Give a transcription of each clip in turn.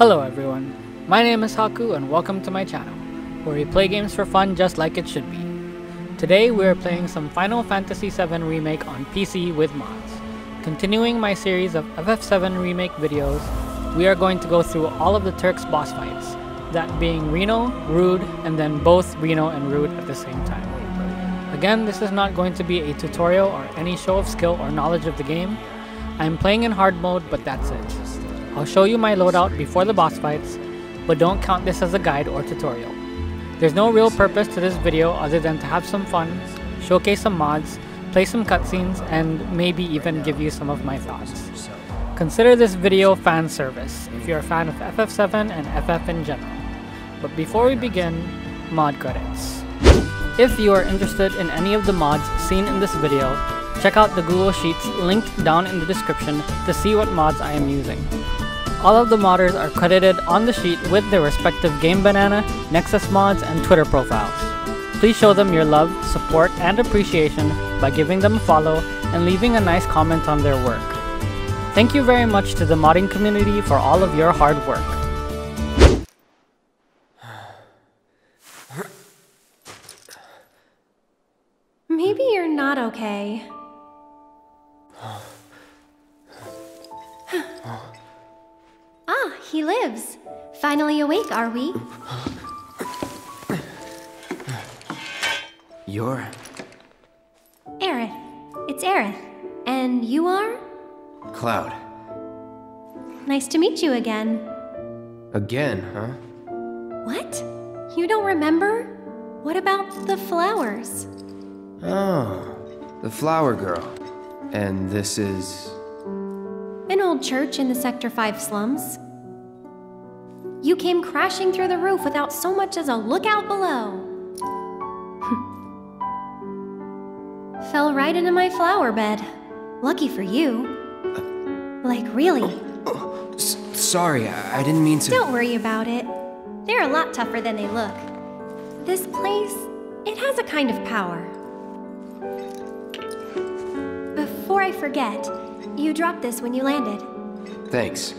Hello everyone, my name is Haku and welcome to my channel, where we play games for fun just like it should be. Today we are playing some Final Fantasy VII Remake on PC with mods. Continuing my series of FF7 Remake videos, we are going to go through all of the Turks boss fights, that being Reno, Rude, and then both Reno and Rude at the same time. Again, this is not going to be a tutorial or any show of skill or knowledge of the game. I am playing in hard mode, but that's it. I'll show you my loadout before the boss fights, but don't count this as a guide or tutorial. There's no real purpose to this video other than to have some fun, showcase some mods, play some cutscenes, and maybe even give you some of my thoughts. Consider this video fan service if you're a fan of FF7 and FF in general. But before we begin, mod credits. If you are interested in any of the mods seen in this video, check out the Google Sheets linked down in the description to see what mods I am using. All of the modders are credited on the sheet with their respective Game Banana, Nexus mods, and Twitter profiles. Please show them your love, support, and appreciation by giving them a follow and leaving a nice comment on their work. Thank you very much to the modding community for all of your hard work. Maybe you're not okay. Ah, he lives. Finally awake, are we? You're. Aerith. It's Aerith. And you are? Cloud. Nice to meet you again. Again, huh? What? You don't remember? What about the flowers? Oh, the flower girl. And this is. An old church in the Sector 5 slums. You came crashing through the roof without so much as a lookout below. Fell right into my flower bed. Lucky for you. Like, really. Sorry, I, I didn't mean to. Don't worry about it. They're a lot tougher than they look. This place, it has a kind of power. Before I forget, you dropped this when you landed. Thanks.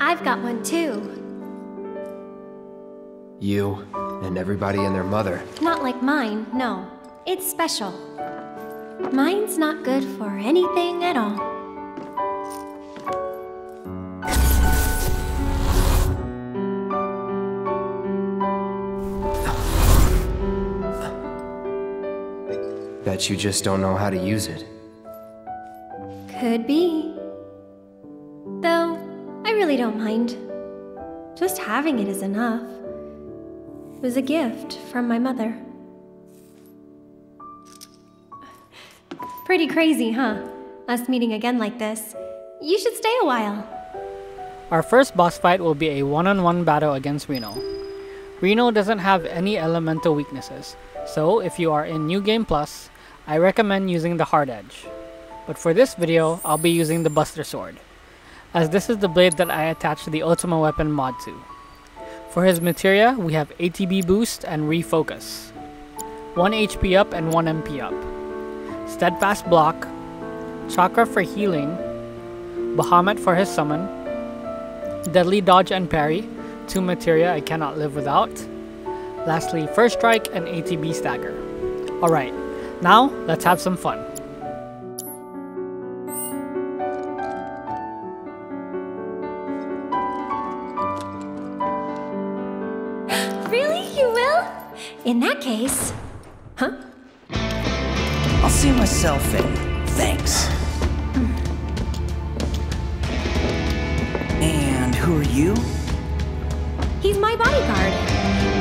I've got one too. You and everybody and their mother. Not like mine, no. It's special. Mine's not good for anything at all. Bet you just don't know how to use it. Could be. Though, I really don't mind. Just having it is enough. It was a gift from my mother. Pretty crazy, huh? Us meeting again like this. You should stay a while. Our first boss fight will be a one-on-one battle against Reno. Reno doesn't have any elemental weaknesses, so if you are in New Game Plus, I recommend using the Hard Edge. But for this video, I'll be using the Buster Sword, as this is the blade that I attached the Ultima Weapon mod to. For his materia, we have ATB boost and refocus. 1 HP up and 1 MP up. Steadfast block, Chakra for healing, Bahamut for his summon, Deadly dodge and parry, 2 materia I cannot live without. Lastly, first strike and ATB stagger. Alright, now let's have some fun. Case. Huh? I'll see myself in. Thanks. And who are you? He's my bodyguard.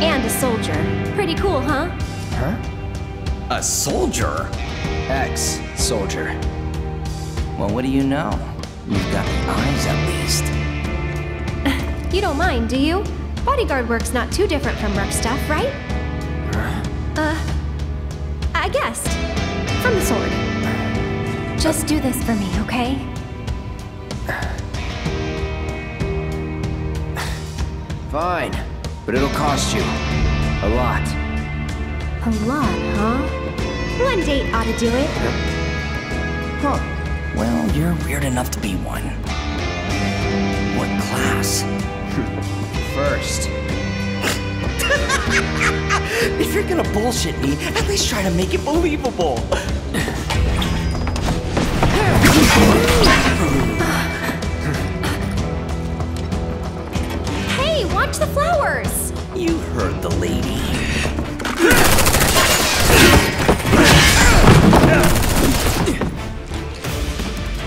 And a soldier. Pretty cool, huh? Huh? A soldier? Ex soldier. Well, what do you know? You've got the eyes at least. You don't mind, do you? Bodyguard work's not too different from rough stuff, right? Just do this for me, okay? Fine, but it'll cost you. A lot. A lot, huh? One date ought to do it. Huh. Well, you're weird enough to be one. What class? First. If you're gonna bullshit me, at least try to make it believable. Hey, watch the flowers! You heard the lady.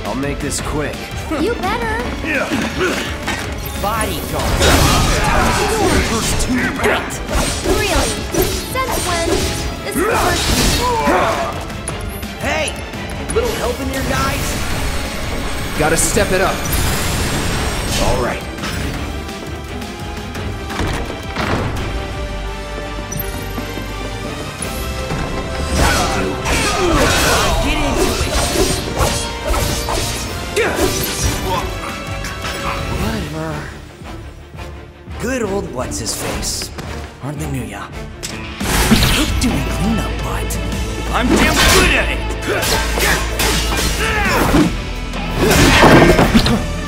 I'll make this quick. You better. Bodyguard. Really? Since when? This is the first. Hey! Little help in here, guys? Gotta step it up. All right. Get into it! Whatever. Good old what's his face. Hardly knew ya. Good doing cleanup, but I'm damn good at it. びっくり!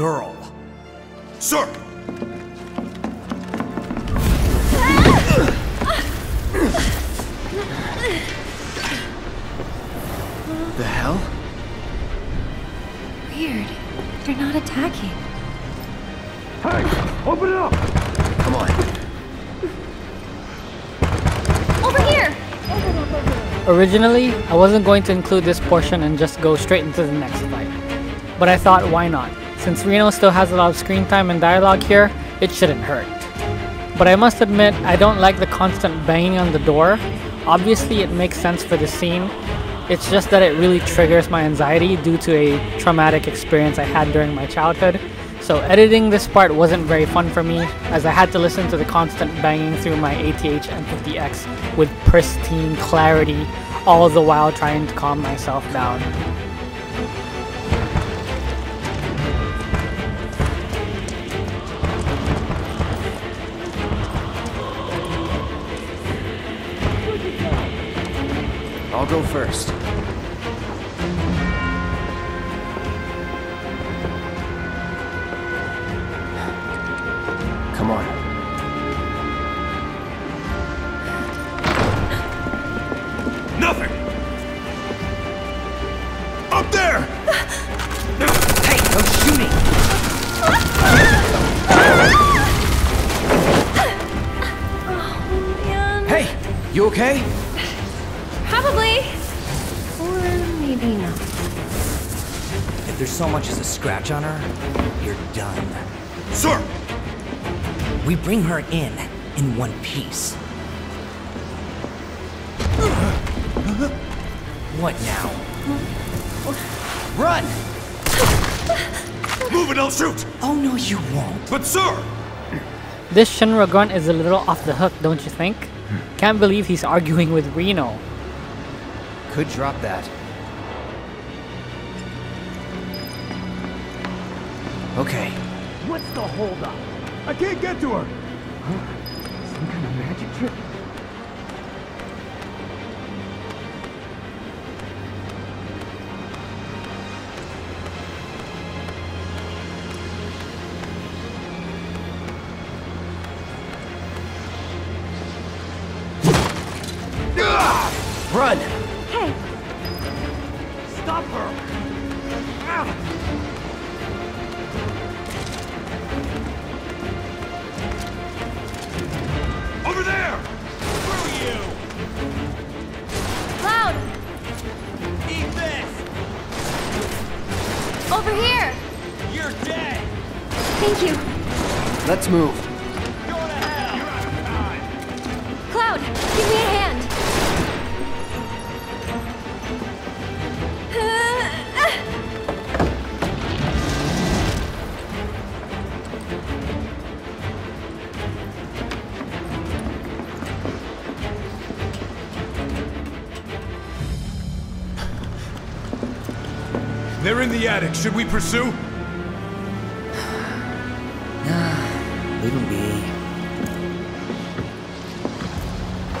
Girl. Sir! The hell? Weird. They're not attacking. Hey! Open it up! Come on. Over here! Originally, I wasn't going to include this portion and just go straight into the next fight. But I thought, why not? Since Reno still has a lot of screen time and dialogue here, it shouldn't hurt. But I must admit, I don't like the constant banging on the door. Obviously, it makes sense for the scene. It's just that it really triggers my anxiety due to a traumatic experience I had during my childhood. So editing this part wasn't very fun for me, as I had to listen to the constant banging through my ATH M50X with pristine clarity, all the while trying to calm myself down. I'll go first. Scratch on her, you're done. Sir! we bring her in, in one piece. What now? Run! Move it, I'll shoot! Oh no, you won't. But sir! This Shinra grunt is a little off the hook, don't you think? Can't believe he's arguing with Reno. Could drop that. The holdup? I can't get to her. Some kind of magic trick. run! Hey, Stop her! Over Over here! You're dead! Thank you. Let's move. They're in the attic. Should we pursue? Leave him be.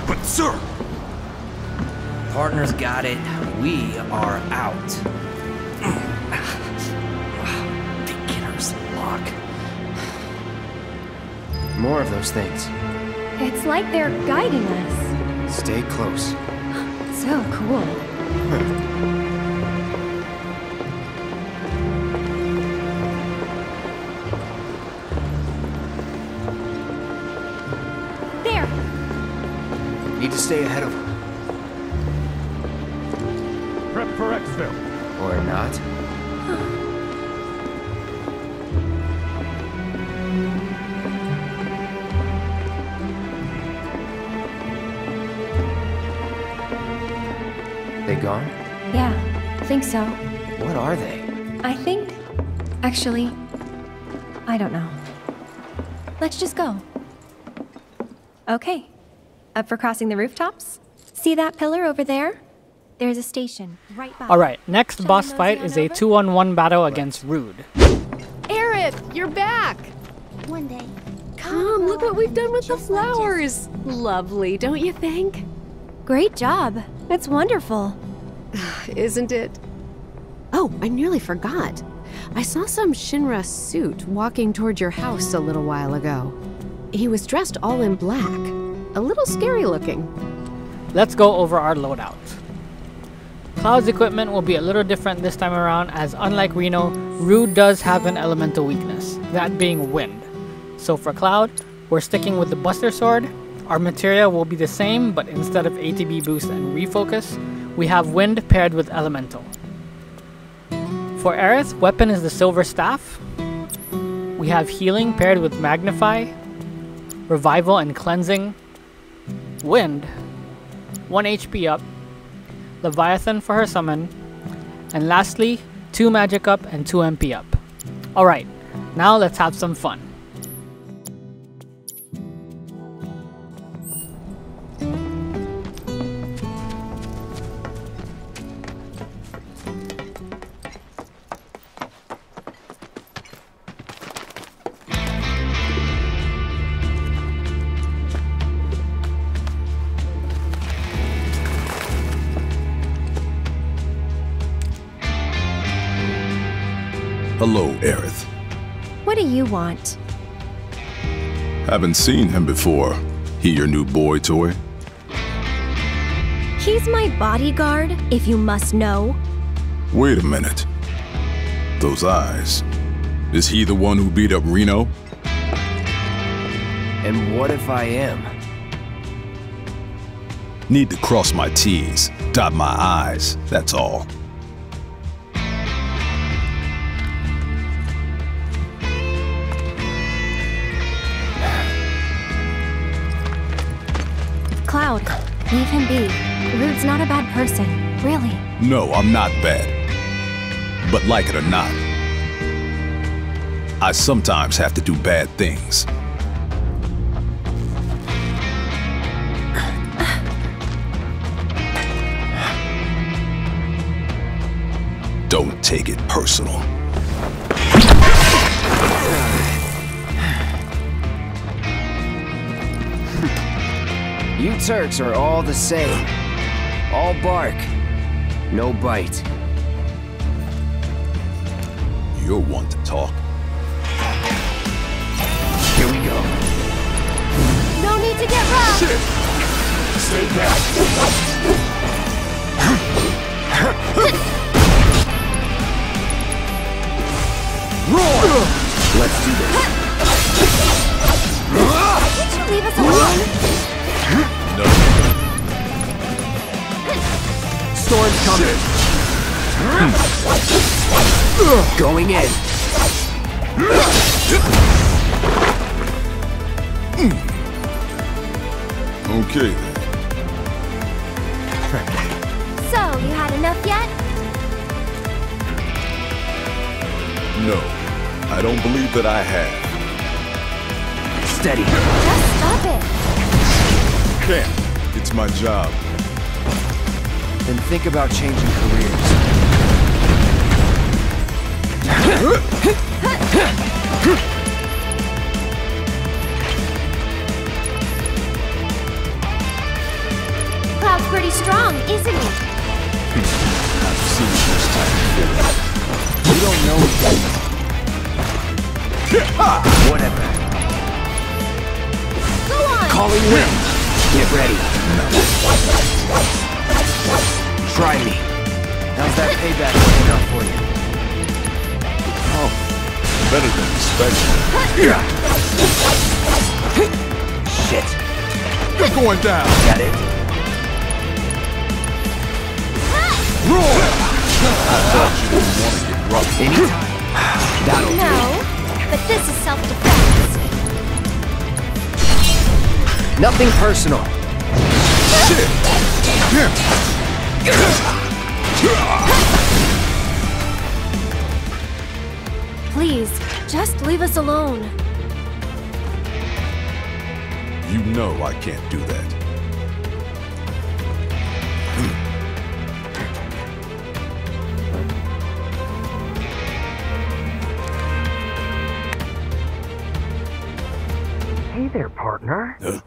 But sir! Partners got it. We are out. Beginner's luck. More of those things. It's like they're guiding us. Stay close. So cool. Need to stay ahead of them. Prep for exfil. Or not. They gone? Yeah, think so. What are they? I think. Actually, I don't know. Let's just go. Okay. Up for crossing the rooftops? See that pillar over there? There's a station right by. Alright, next Shall boss fight on is a 2 on 1 battle against Rude. Aerith, you're back! One day. Come, look what we've done with the flowers! Lovely, don't you think? Great job. It's wonderful. Isn't it? Oh, I nearly forgot. I saw some Shinra suit walking toward your house a little while ago. He was dressed all in black. A little scary looking. Let's go over our loadout. Cloud's equipment will be a little different this time around as unlike Reno, Rude does have an elemental weakness, that being wind. So for Cloud, we're sticking with the Buster Sword. Our materia will be the same, but instead of ATB boost and refocus, we have wind paired with elemental. For Aerith, weapon is the Silver Staff. We have healing paired with magnify, revival and cleansing, wind, 1 HP up, Leviathan for her summon, and lastly, 2 magic up and 2 MP up. Alright, now let's have some fun. Haven't seen him before. He your new boy toy? He's my bodyguard, if you must know. Wait a minute. Those eyes. Is he the one who beat up Reno? And what if I am? Need to cross my T's, dot my I's, that's all. Leave him be. Rude's not a bad person, really. No, I'm not bad. But like it or not, I sometimes have to do bad things. Don't take it personal. You Turks are all the same. All bark, no bite. You're one to talk. Here we go. No need to get rough! Shit! Stay back. Roar! Let's do this. Can't you leave us alone? No. Storm's coming. Going in. Okay. So, you had enough yet? No. I don't believe that I have. Steady. Just stop it. Can't. It's my job. Then think about changing careers. Cloud's pretty strong, isn't he? I've seen this type of feeling. You don't know Whatever. Go on! Calling wind. Get ready. Try me. How's that payback working out for you? Oh, better than expected. Yeah! Shit. You're going down. Got it? Roar! I thought you didn't want to get rough. Anytime. That'll do. No, but this is self-defense. Nothing personal. Please, just leave us alone. You know I can't do that. Hey there, partner. Huh?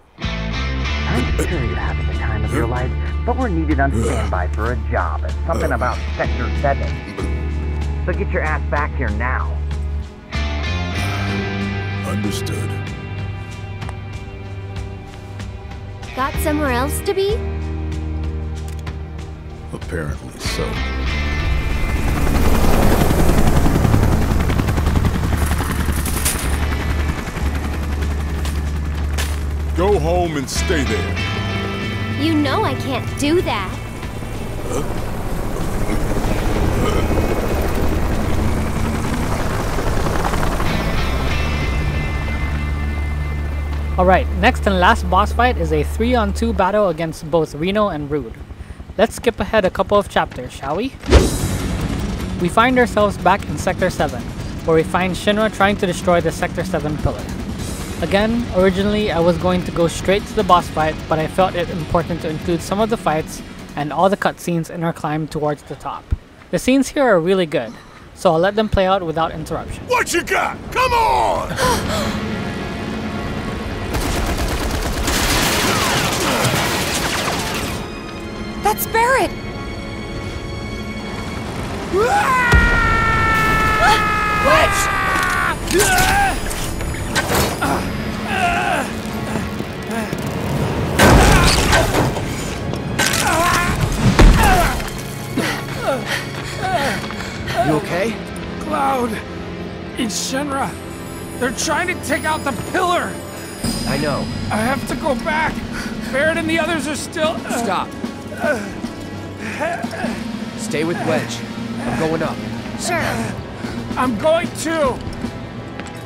But we're needed on standby for a job at something about Sector 7. So get your ass back here now. Understood. Got somewhere else to be? Apparently so. Go home and stay there. You know I can't do that. Alright, next and last boss fight is a 3 on 2 battle against both Reno and Rude. Let's skip ahead a couple of chapters, shall we? We find ourselves back in Sector 7, where we find Shinra trying to destroy the Sector 7 pillar. Again, originally I was going to go straight to the boss fight, but I felt it important to include some of the fights and all the cutscenes in our climb towards the top. The scenes here are really good, so I'll let them play out without interruption. What you got? Come on! That's Barret! You okay? Cloud! In Shinra! They're trying to take out the pillar! I know. I have to go back! Barret and the others are still. Uh, Stop. Stay with Wedge. I'm going up. Sure. I'm going too!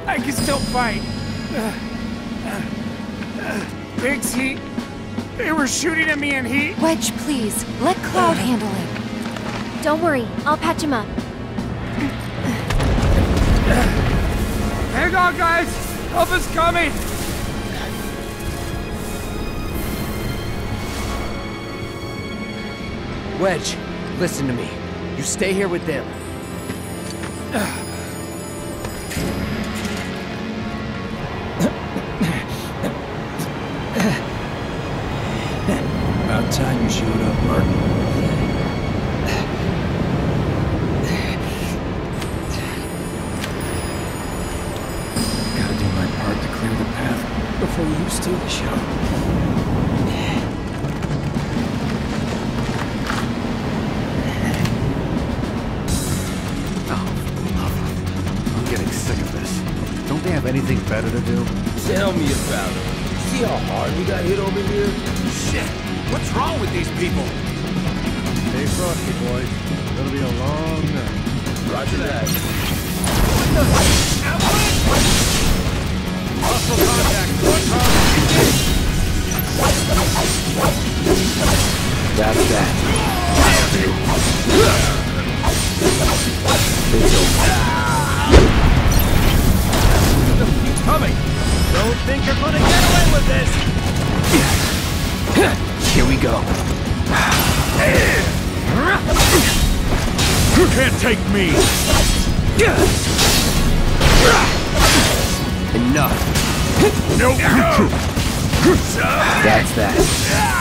I can still fight. Biggs, he. They were shooting at me and he... Wedge, please. Let Cloud uh. handle it. Don't worry, I'll patch him up. Hang on, guys! Help is coming! Wedge, listen to me. You stay here with them. We go. You can't take me! Enough. Nope! That's that.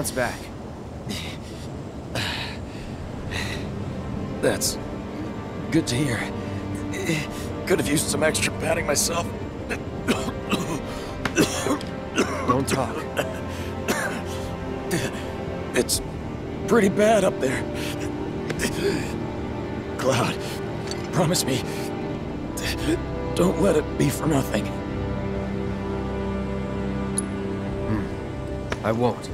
Bounce back. That's good to hear. Could have used some extra padding myself. Don't talk. It's pretty bad up there. Cloud, promise me, don't let it be for nothing. Hmm. I won't.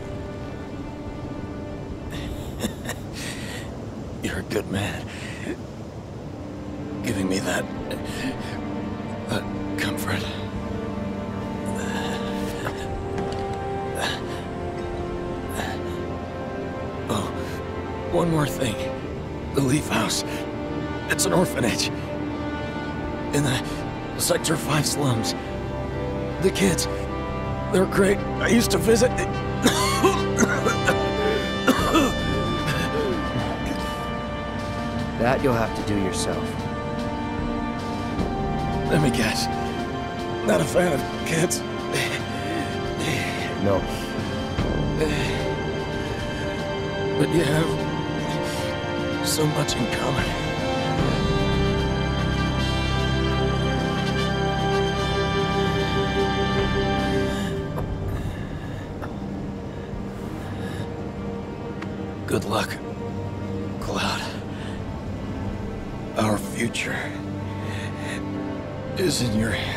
You're a good man. Giving me that... that comfort. Oh, one more thing. The Leaf House. It's an orphanage. In the Sector 5 slums. The kids, they're great. I used to visit... That you'll have to do yourself. Let me guess. Not a fan of kids. No. But you have so much in common. In your hands.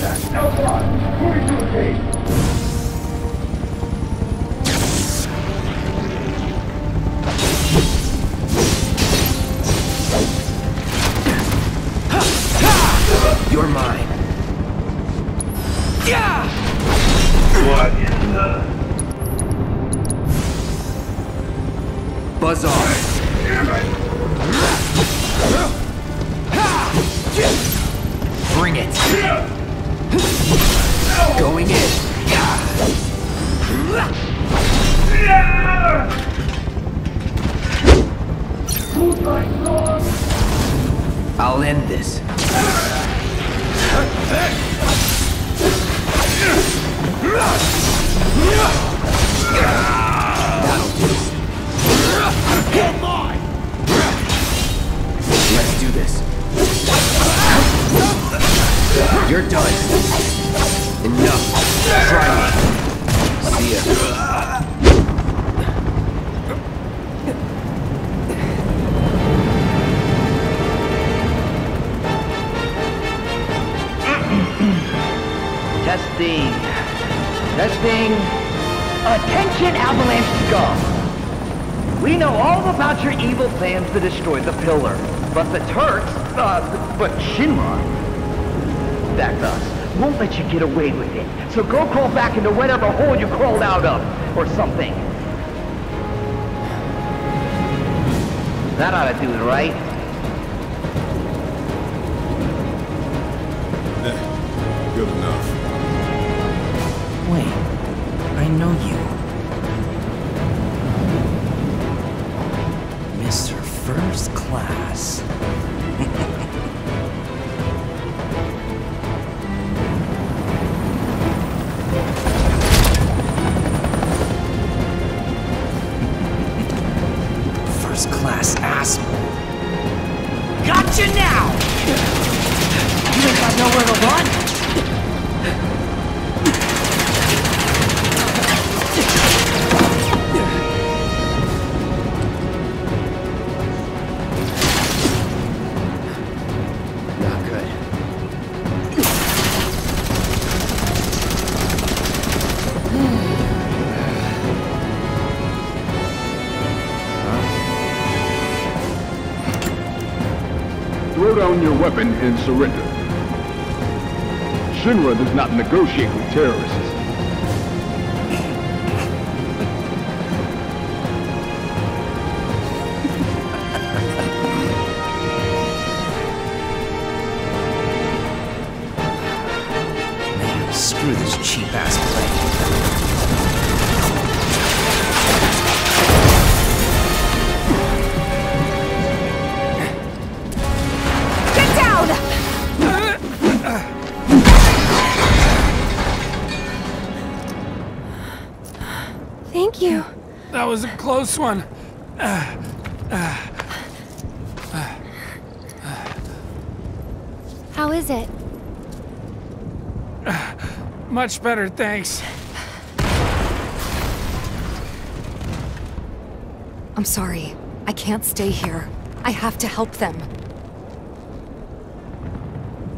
You're that's us, won't let you get away with it. So go crawl back into whatever hole you crawled out of, or something. That ought to do it, right? Good enough. Wait, I know you. Mr. First Class. Gotcha now! You ain't got nowhere to run? Weapon and surrender. Shinra does not negotiate with terrorists. Screw this cheap ass That was a close one. How is it? Much better, thanks. I'm sorry. I can't stay here. I have to help them.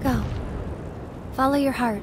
Go. Follow your heart.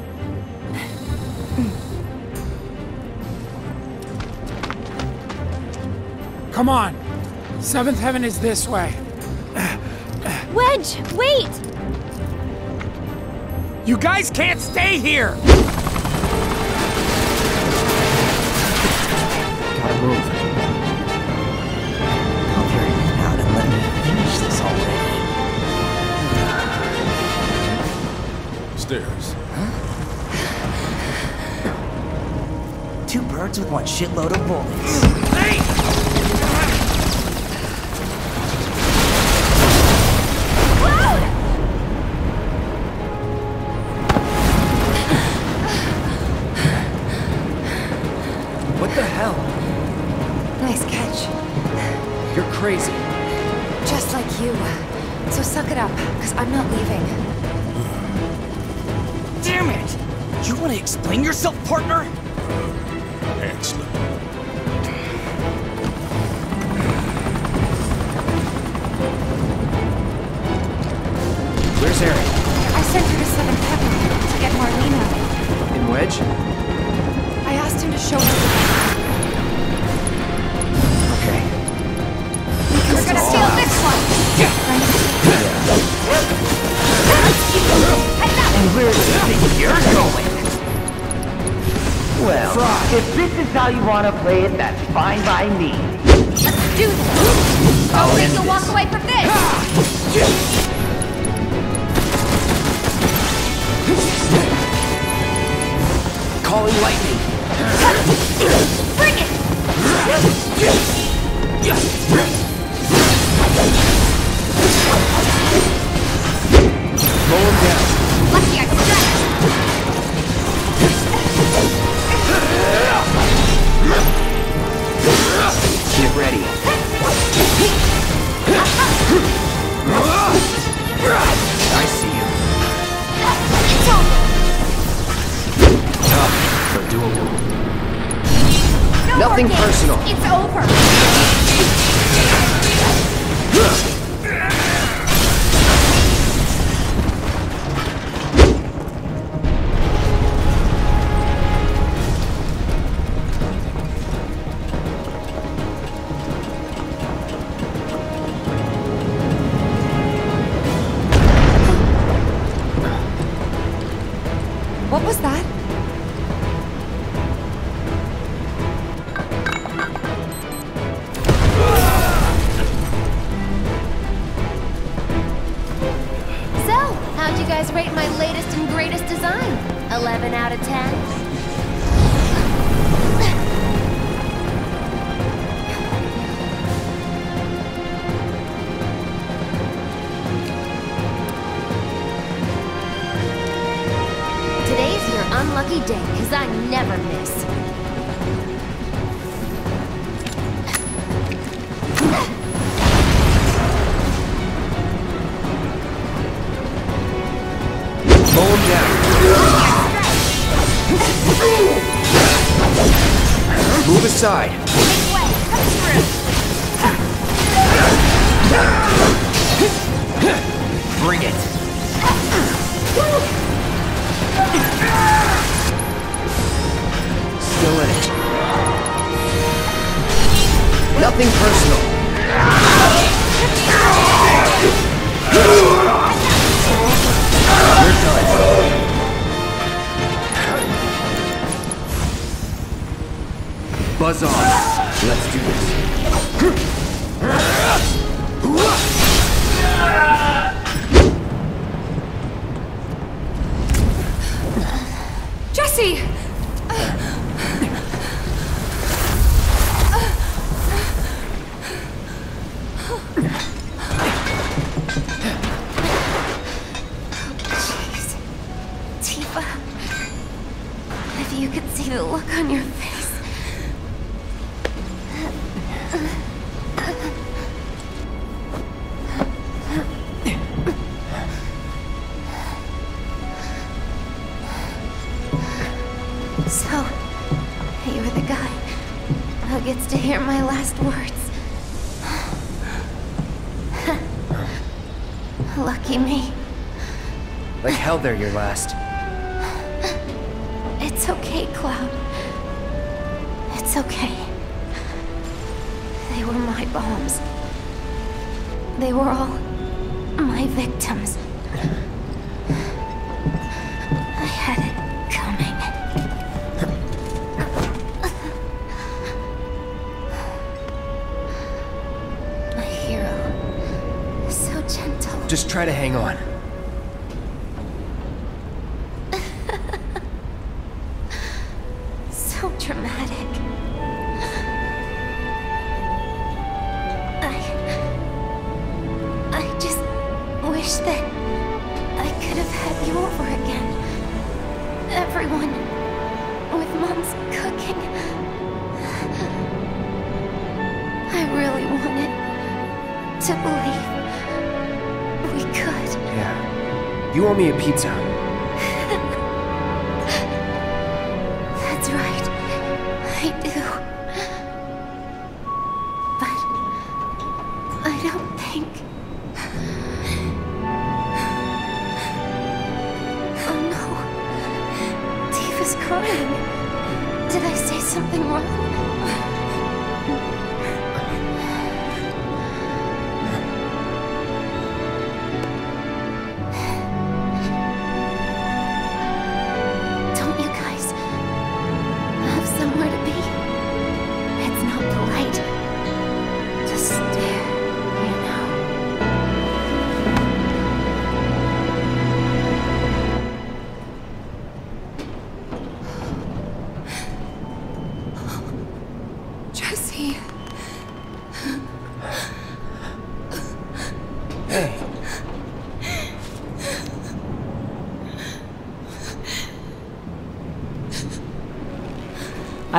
Come on. Seventh Heaven is this way. Wedge, wait! You guys can't stay here! Gotta move. I'll carry him out and let me finish this already. Stairs. Two birds with one shitload of bullets. What Damn Bring it! Blow him down. Lucky I stretched. Get ready. I see you. It's over. Tough, but doable. Nothing personal. It's over. side. Bring it. Still in it. Nothing personal. We're done. Jaws on. Let's do this. Jessie! Lucky me. Like hell there your last. It's okay, Cloud. It's okay. They were my bombs. They were all my victims. Just try to hang on.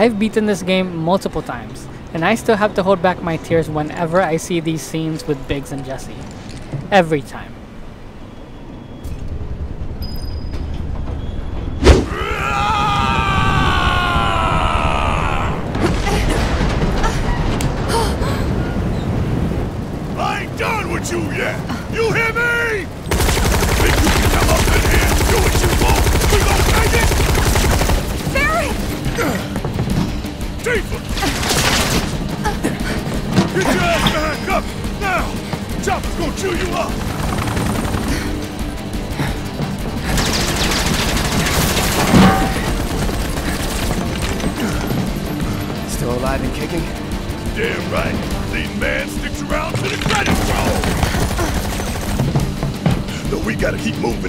I've beaten this game multiple times, and I still have to hold back my tears whenever I see these scenes with Biggs and Jessie. Every time.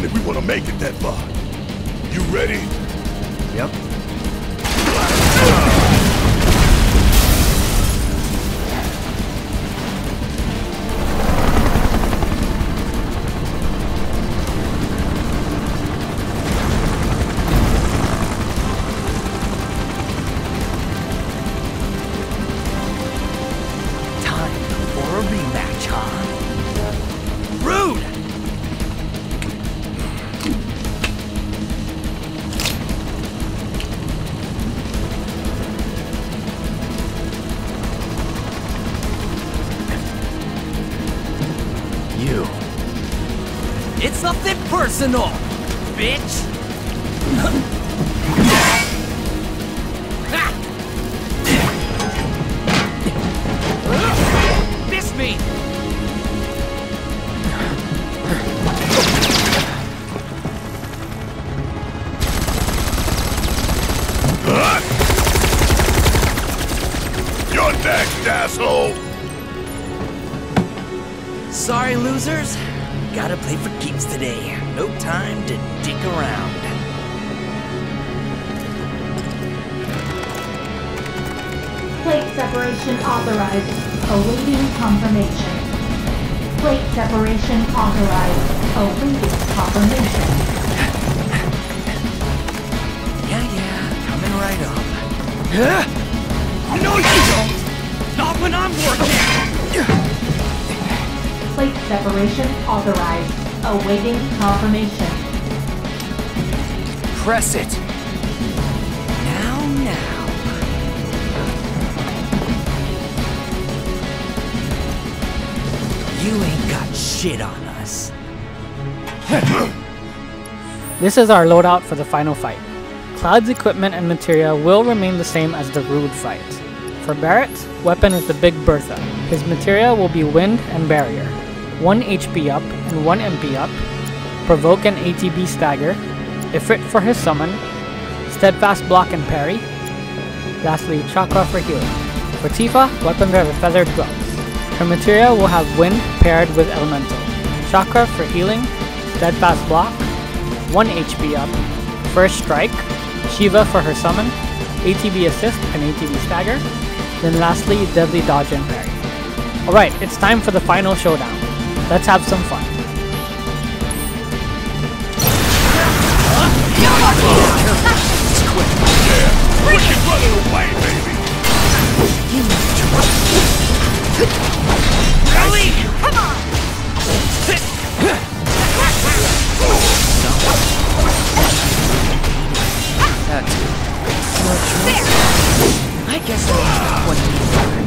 If we wanna make it that far. You ready? Yep. Nothing personal, bitch! Huh? No, you don't! Not when I'm working! Plate separation authorized. Awaiting confirmation. Press it! Now, now. You ain't got shit on us. This is our loadout for the final fight. Cloud's equipment and materia will remain the same as the Rude fight. For Barret's weapon is the Big Bertha. His materia will be Wind and Barrier. 1 HP up and 1 MP up. Provoke an ATB stagger. Ifrit for his summon. Steadfast block and parry. Lastly, Chakra for healing. For Tifa, weapons are the Feathered Gloves. Her materia will have Wind paired with Elemental. Chakra for healing. Steadfast block. 1 HP up. First strike. Shiva for her summon. ATB assist and ATB stagger. Then lastly, Deadly dodge and parry. Alright, it's time for the final showdown. Let's have some fun. There! I guess that's what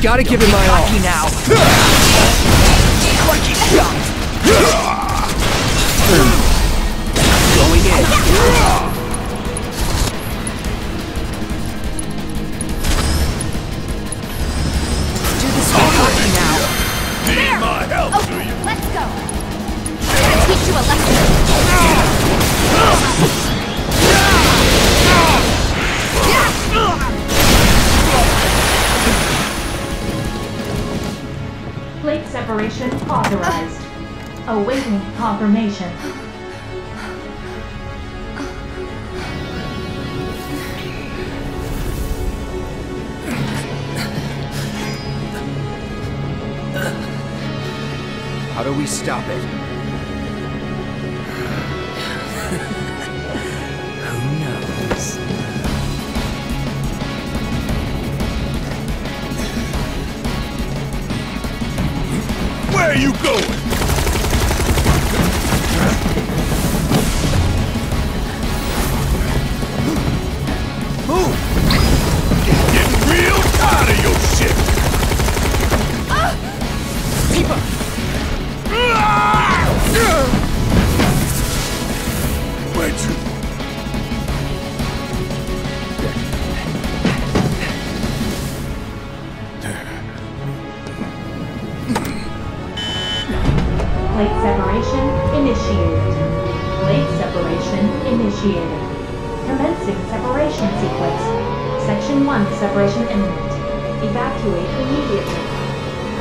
Gotta give it my all. now. confirmation. How do we stop it? find you! Plate separation initiated. Plate separation initiated. Commencing separation sequence. Section 1 separation imminent. Evacuate immediately.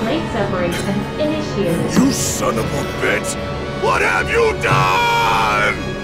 Plate separation initiated. You son of a bitch! What have you done?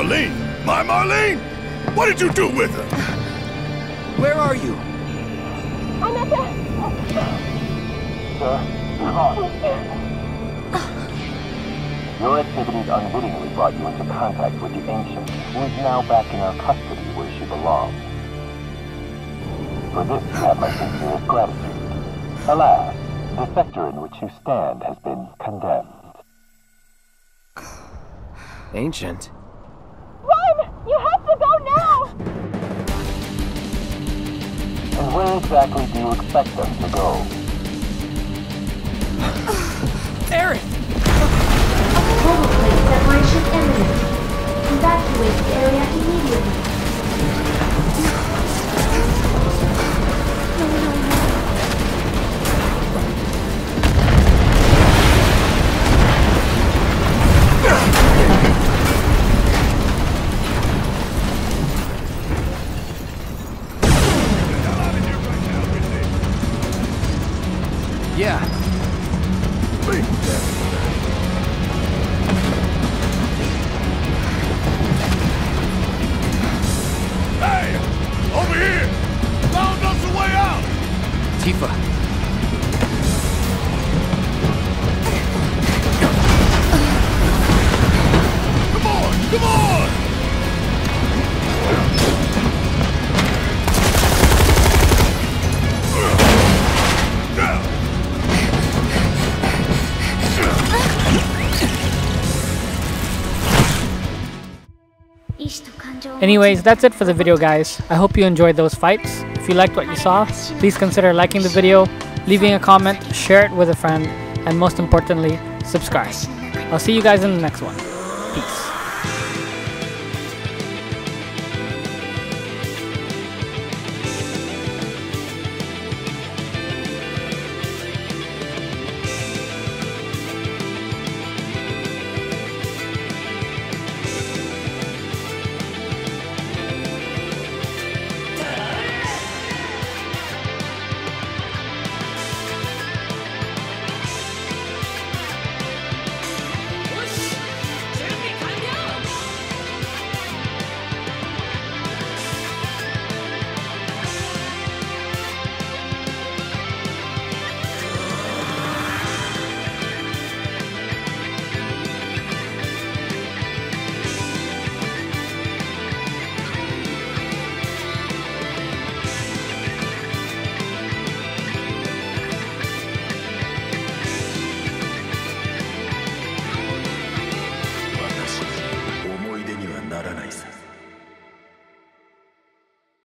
Marlene? My Marlene? What did you do with her? Where are you? I'm at the... Sir, Your activities unwittingly brought you into contact with the Ancient, who is now back in our custody where she belongs. For this, you have my sincerest gratitude. Alas, the sector in which you stand has been condemned. Ancient? Run! You have to go now! And where exactly do you expect them to go? Aerith! Total plate separation imminent. Evacuate the area immediately. Yeah. Anyways, that's it for the video guys. I hope you enjoyed those fights. If you liked what you saw, please consider liking the video, leaving a comment, share it with a friend, and most importantly, subscribe. I'll see you guys in the next one. Peace.